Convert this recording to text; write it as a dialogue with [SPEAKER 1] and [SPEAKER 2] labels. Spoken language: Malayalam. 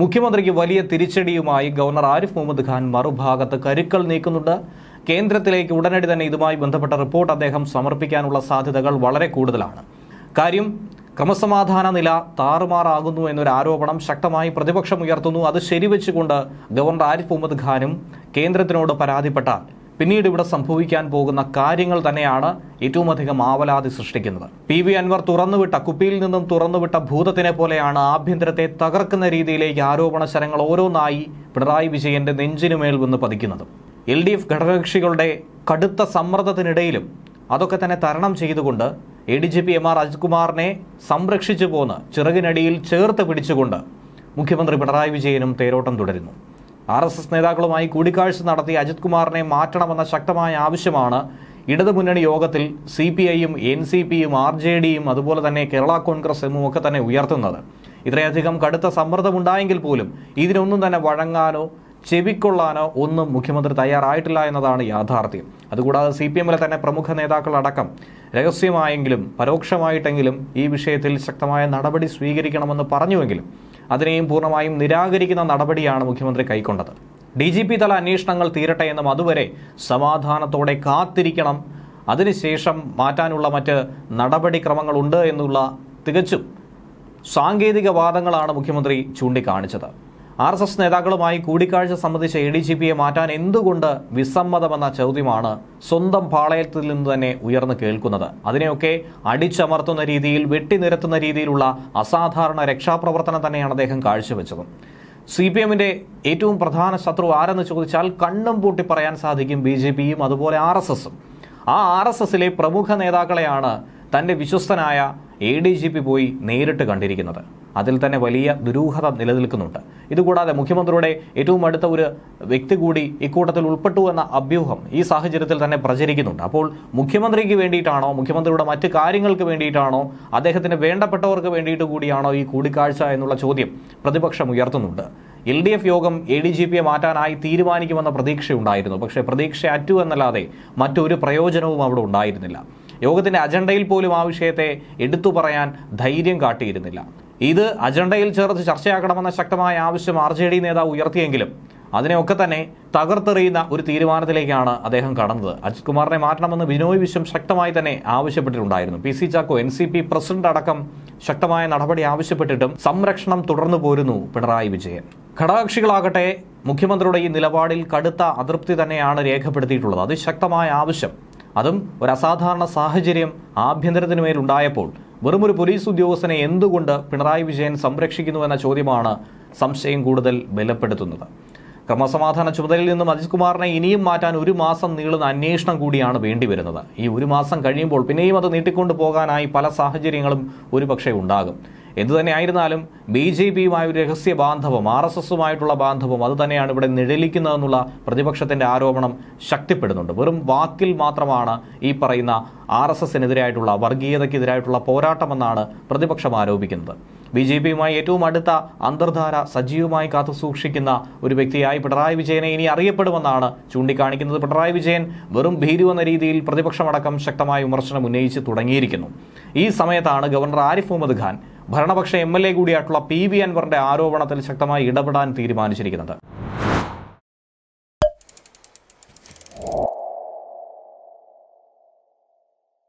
[SPEAKER 1] മുഖ്യമന്ത്രിക്ക് വലിയ തിരിച്ചടിയുമായി ഗവർണർ ആരിഫ് മുഹമ്മദ് ഖാൻ മറുഭാഗത്ത് കരുക്കൾ നീക്കുന്നുണ്ട്. കേന്ദ്രത്തിലേക്ക് ഉടനടി തന്നെ ഇതുമായി ബന്ധപ്പെട്ട റിപ്പോർട്ട് അദ്ദേഹം സമർപ്പിക്കാനുള്ള സാധ്യതകൾ വളരെ കൂടുതലാണ്. കാര്യം ക്രമസമാധാന നില താറുമാറാകുന്നു എന്നൊരു ആരോപണം ശക്തമായി പ്രതിപക്ഷം ഉയർത്തുന്നു. അത് ശരിവെച്ചുകൊണ്ട് ഗവർണർ ആരിഫ് മുഹമ്മദ് ഖാനും കേന്ദ്രത്തിനോട് പരാതിപ്പെട്ടാൽ പിന്നീട് ഇവിടെ സംഭവിക്കാൻ പോകുന്ന കാര്യങ്ങൾ തന്നെയാണ് ഏറ്റവും അധികം ആവലാതി സൃഷ്ടിക്കുന്നത്. പി വി അൻവർ തുറന്നുവിട്ട കുപ്പിയിൽ നിന്നും തുറന്നുവിട്ട ഭൂതത്തിനെ പോലെയാണ് ആഭ്യന്തരത്തെ തകർക്കുന്ന രീതിയിലേക്ക് ആരോപണ ശരങ്ങൾ ഓരോന്നായി പിണറായി വിജയന്റെ നെഞ്ചിനുമേൽ വന്ന് പതിക്കുന്നത്. എൽ ഡി എഫ് ഘടകകക്ഷികളുടെ കടുത്ത സമ്മർദ്ദത്തിനിടയിലും അതൊക്കെ തന്നെ തരണം ചെയ്തുകൊണ്ട് A D G P M R അജിത്കുമാറിനെ സംരക്ഷിച്ചു പോന്ന് ചിറകിനടിയിൽ ചേർത്ത് പിടിച്ചുകൊണ്ട് മുഖ്യമന്ത്രി പിണറായി വിജയനും തേരോട്ടം തുടരുന്നു. ആർ എസ് എസ് നേതാക്കളുമായി കൂടിക്കാഴ്ച നടത്തി അജിത് കുമാറിനെ മാറ്റണമെന്ന ശക്തമായ ആവശ്യമാണ്. ഇടതുമുന്നണി യോഗത്തിൽ സി പി ഐയും എൻ സി പിയും ആർ ജെ ഡിയും അതുപോലെ തന്നെ കേരള കോൺഗ്രസ് ഒക്കെ തന്നെ ഉയർത്തുന്നത്. ഇത്രയധികം കടുത്ത സമ്മർദ്ദമുണ്ടായെങ്കിൽ പോലും ഇതിനൊന്നും തന്നെ വഴങ്ങാനോ ചെവിക്കൊള്ളാനോ ഒന്നും മുഖ്യമന്ത്രി തയ്യാറായിട്ടില്ല എന്നതാണ് യാഥാർത്ഥ്യം. അതുകൂടാതെ സി പി എമ്മിലെ തന്നെ പ്രമുഖ നേതാക്കളടക്കം രഹസ്യമായെങ്കിലും പരോക്ഷമായിട്ടെങ്കിലും ഈ വിഷയത്തിൽ ശക്തമായ നടപടി സ്വീകരിക്കണമെന്ന് പറഞ്ഞുവെങ്കിലും അതിനെയും പൂർണമായും നിരാകരിക്കുന്ന നടപടിയാണ് മുഖ്യമന്ത്രി കൈക്കൊണ്ടത്. ഡി ജി പി തല അന്വേഷണങ്ങൾ തീരട്ടെ എന്നും അതുവരെ സമാധാനത്തോടെ കാത്തിരിക്കണം. അതിനുശേഷം മാറ്റാനുള്ള മറ്റ് നടപടിക്രമങ്ങളുണ്ട് എന്നുള്ള തികച്ചും സാങ്കേതിക വാദങ്ങളാണ് മുഖ്യമന്ത്രി ചൂണ്ടിക്കാണിച്ചത്. ആർ എസ് എസ് നേതാക്കളുമായി കൂടിക്കാഴ്ച സംബന്ധിച്ച എ ഡി ജി പിയെ മാറ്റാൻ എന്തുകൊണ്ട് വിസമ്മതമെന്ന ചോദ്യമാണ് സ്വന്തം പാളയത്തിൽ നിന്ന് തന്നെ ഉയർന്നു കേൾക്കുന്നത്. അതിനെയൊക്കെ അടിച്ചമർത്തുന്ന രീതിയിൽ വെട്ടിനിരത്തുന്ന രീതിയിലുള്ള അസാധാരണ രക്ഷാപ്രവർത്തനം തന്നെയാണ് അദ്ദേഹം കാഴ്ചവെച്ചത്. സി പി എമ്മിന്റെ ഏറ്റവും പ്രധാന ശത്രു ആരെന്ന് ചോദിച്ചാൽ കണ്ണും പൂട്ടി പറയാൻ സാധിക്കും ബി ജെ പിയും അതുപോലെ ആർ എസ് എസും. ആ ആർ എസ് എസിലെ പ്രമുഖ നേതാക്കളെയാണ് തന്റെ വിശ്വസ്തനായ എ ഡി ജി പി പോയി നേരിട്ട് കണ്ടിരിക്കുന്നത്. അതിൽ തന്നെ വലിയ ദുരൂഹത നിലനിൽക്കുന്നുണ്ട്. ഇതുകൂടാതെ മുഖ്യമന്ത്രിയുടെ ഏറ്റവും അടുത്ത ഒരു വ്യക്തി കൂടി ഇക്കൂട്ടത്തിൽ ഉൾപ്പെട്ടു എന്ന അഭ്യൂഹം ഈ സാഹചര്യത്തിൽ തന്നെ പ്രചരിക്കുന്നുണ്ട്. അപ്പോൾ മുഖ്യമന്ത്രിക്ക് വേണ്ടിയിട്ടാണോ മുഖ്യമന്ത്രിയുടെ മറ്റ് കാര്യങ്ങൾക്ക് വേണ്ടിയിട്ടാണോ അദ്ദേഹത്തിന് വേണ്ടപ്പെട്ടവർക്ക് വേണ്ടിയിട്ട് കൂടിയാണോ ഈ കൂടിക്കാഴ്ച എന്നുള്ള ചോദ്യം പ്രതിപക്ഷം ഉയർത്തുന്നുണ്ട്. എൽ ഡി എഫ് യോഗം എ ഡി ജി പിയെ മാറ്റാനായി തീരുമാനിക്കുമെന്ന പ്രതീക്ഷയുണ്ടായിരുന്നു. പക്ഷേ പ്രതീക്ഷ അറ്റു എന്നല്ലാതെ മറ്റൊരു പ്രയോജനവും അവിടെ ഉണ്ടായിരുന്നില്ല. യോഗത്തിന്റെ അജണ്ടയിൽ പോലും ആ വിഷയത്തെ എടുത്തു പറയാൻ ധൈര്യം കാട്ടിയിരുന്നില്ല. ഇത് അജണ്ടയിൽ ചേർത്ത് ചർച്ചയാക്കണമെന്ന ശക്തമായ ആവശ്യം ആർ ജെ ഡി നേതാവ് ഉയർത്തിയെങ്കിലും അതിനെയൊക്കെ തന്നെ തകർത്തെറിയുന്ന ഒരു തീരുമാനത്തിലേക്കാണ് അദ്ദേഹം കടന്നത്. അജിത് കുമാറിനെ മാറ്റണമെന്ന് ബിനോയ് വിശ്വം ശക്തമായി തന്നെ ആവശ്യപ്പെട്ടിട്ടുണ്ടായിരുന്നു. P C Chacko N C P president അടക്കം ശക്തമായ നടപടി ആവശ്യപ്പെട്ടിട്ടും സംരക്ഷണം തുടർന്നു പോരുന്നു പിണറായി വിജയൻ. ഘടകകക്ഷികളാകട്ടെ മുഖ്യമന്ത്രിയുടെ ഈ നിലപാടിൽ കടുത്ത അതൃപ്തി തന്നെയാണ് രേഖപ്പെടുത്തിയിട്ടുള്ളത്. അതിശക്തമായ ആവശ്യം അതും ഒരു അസാധാരണ സാഹചര്യം ആഭ്യന്തരത്തിന് മേലുണ്ടായപ്പോൾ വെറുമൊരു പോലീസ് ഉദ്യോഗസ്ഥനെ എന്തുകൊണ്ട് പിണറായി വിജയൻ സംരക്ഷിക്കുന്നുവെന്ന ചോദ്യമാണ് സംശയം കൂടുതൽ ബലപ്പെടുത്തുന്നത്. ക്രമസമാധാന ചുമതലയിൽ നിന്നും അജിത് കുമാറിനെ ഇനിയും മാറ്റാൻ ഒരു മാസം നീളുന്ന അന്വേഷണം കൂടിയാണ് വേണ്ടിവരുന്നത് ഈ ഒരു മാസം കഴിയുമ്പോൾ പിന്നെയും അത് നീട്ടിക്കൊണ്ടു പോകാനായി പല സാഹചര്യങ്ങളും ഒരുപക്ഷെ ഉണ്ടാകും. എന്തുതന്നെ ആയിരുന്നാലും ബി ജെ പിയുമായ ഒരു രഹസ്യ ബാന്ധവം ആർ എസ് എസുമായിട്ടുള്ള ബാന്ധവം അത് തന്നെയാണ് ഇവിടെ നിഴലിക്കുന്നതെന്നുള്ള പ്രതിപക്ഷത്തിന്റെ ആരോപണം ശക്തിപ്പെടുന്നുണ്ട്. വെറും വാക്കിൽ മാത്രമാണ് ഈ പറയുന്ന ആർ എസ് എസിനെതിരായിട്ടുള്ള വർഗീയതയ്ക്കെതിരായിട്ടുള്ള പോരാട്ടമെന്നാണ് പ്രതിപക്ഷം ആരോപിക്കുന്നത്. ബി ജെ പിയുമായി ഏറ്റവും അടുത്ത അന്തർധാര സജീവമായി കാത്തു സൂക്ഷിക്കുന്ന ഒരു വ്യക്തിയായി പിണറായി വിജയനെ ഇനി അറിയപ്പെടുമെന്നാണ് ചൂണ്ടിക്കാണിക്കുന്നത്. പിണറായി വിജയൻ വെറും ഭീരു എന്ന രീതിയിൽ പ്രതിപക്ഷമടക്കം ശക്തമായ വിമർശനം ഉന്നയിച്ച് തുടങ്ങിയിരിക്കുന്നു. ഈ സമയത്താണ് ഗവർണർ ആരിഫ് മുഹമ്മദ് ഖാൻ ഭരണപക്ഷ എം എൽ എ കൂടിയായിട്ടുള്ള പി വി അൻവറിന്റെ ആരോപണത്തിൽ ശക്തമായി ഇടപെടാൻ തീരുമാനിച്ചിരിക്കുന്നത്.